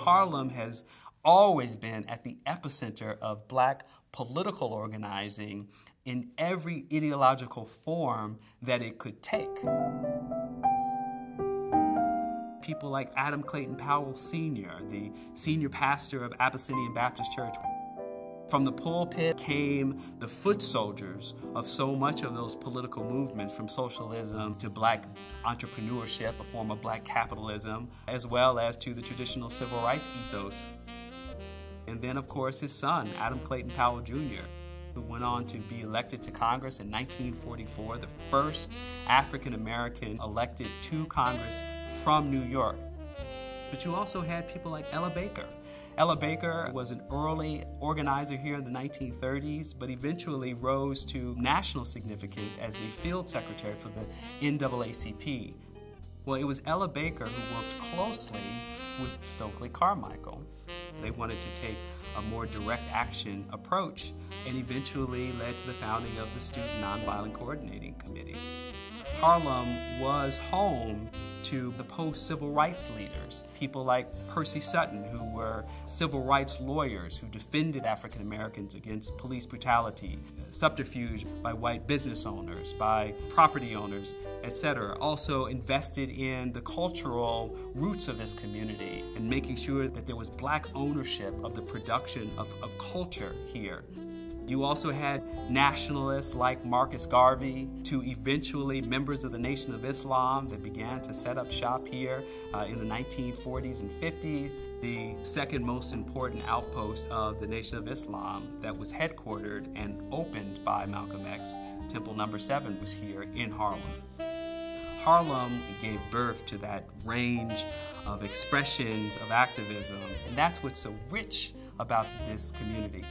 Harlem has always been at the epicenter of black political organizing in every ideological form that it could take. People like Adam Clayton Powell Sr., the senior pastor of Abyssinian Baptist Church. From the pulpit came the foot soldiers of so much of those political movements, from socialism to black entrepreneurship, a form of black capitalism, as well as to the traditional civil rights ethos. And then, of course, his son, Adam Clayton Powell Jr., who went on to be elected to Congress in 1944, the first African American elected to Congress from New York. But you also had people like Ella Baker. Ella Baker was an early organizer here in the 1930s, but eventually rose to national significance as the field secretary for the NAACP. Well, it was Ella Baker who worked closely with Stokely Carmichael. They wanted to take a more direct action approach and eventually led to the founding of the Student Nonviolent Coordinating Committee. Harlem was home to the post civil rights leaders, people like Percy Sutton, who were civil rights lawyers who defended African Americans against police brutality, subterfuge by white business owners, by property owners, etc. Also invested in the cultural roots of this community and making sure that there was black ownership of the production of, of culture here. You also had nationalists like Marcus Garvey to eventually members of the Nation of Islam that began to set up shop here uh, in the 1940s and 50s. The second most important outpost of the Nation of Islam that was headquartered and opened by Malcolm X, Temple Number 7, was here in Harlem. Harlem gave birth to that range of expressions of activism, and that's what's so rich about this community.